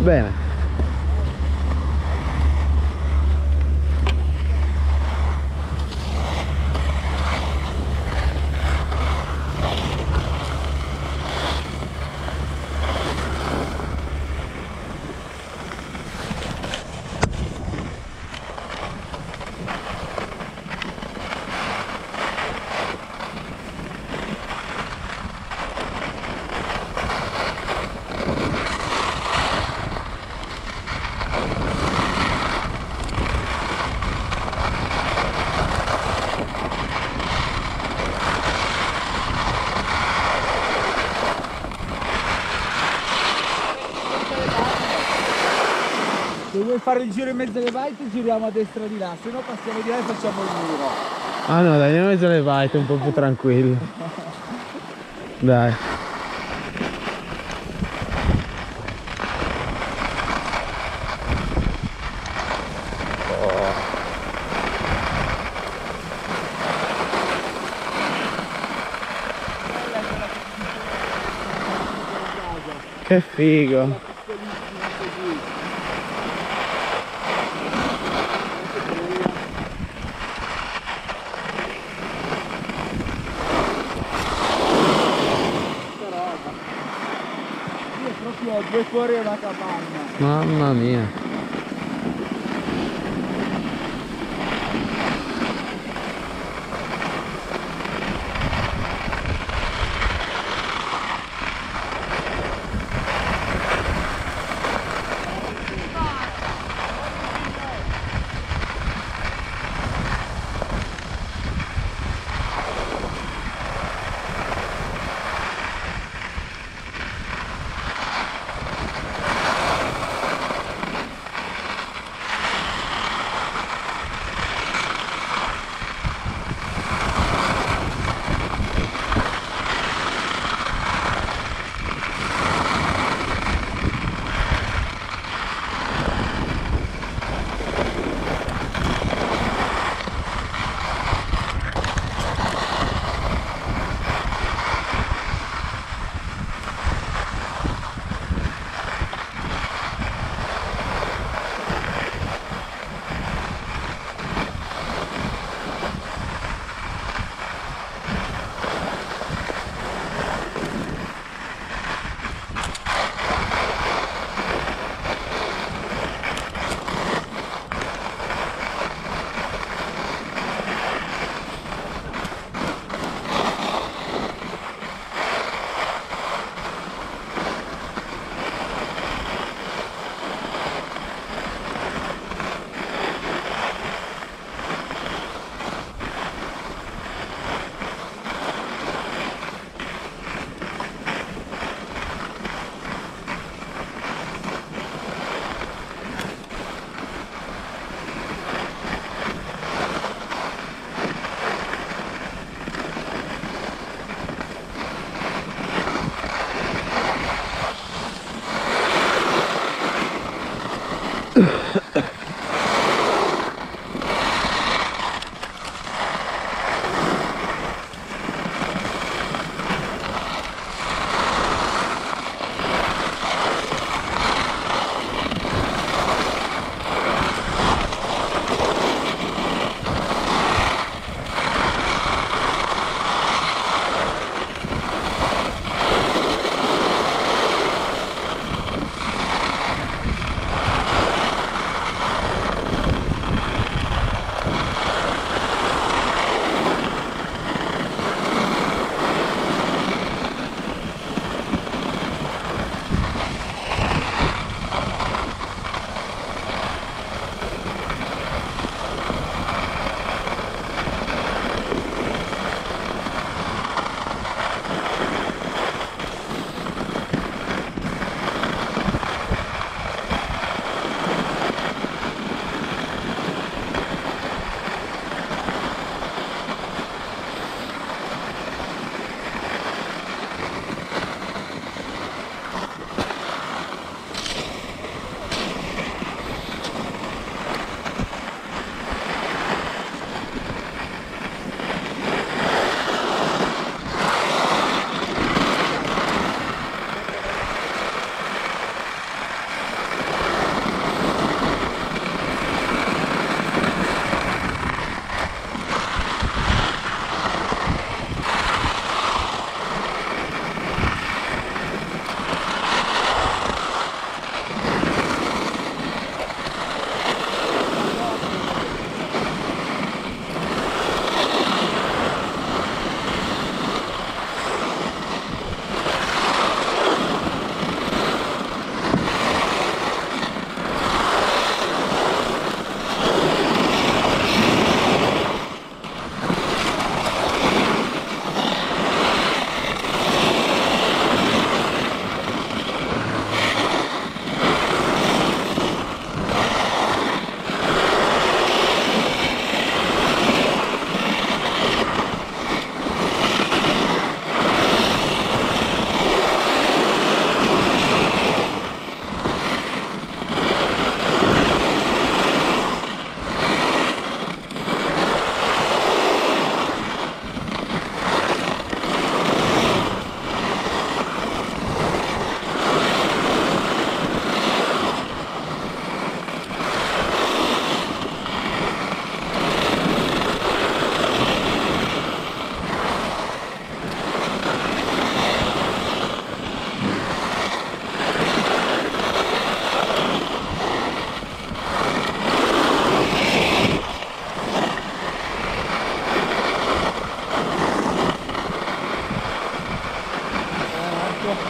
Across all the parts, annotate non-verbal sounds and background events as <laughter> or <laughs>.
Bene. Fare il giro in mezzo alle baite giriamo a destra di là, se no passiamo di là e facciamo il muro. Ah no, dai, andiamo in mezzo alle baite, un po' più tranquillo. <laughs> Dai. Che figo. Proprio due cuori e una capanna. Mamma mia.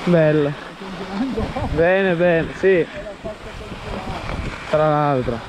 Bella. Bene, bene, sì. Tra l'altro.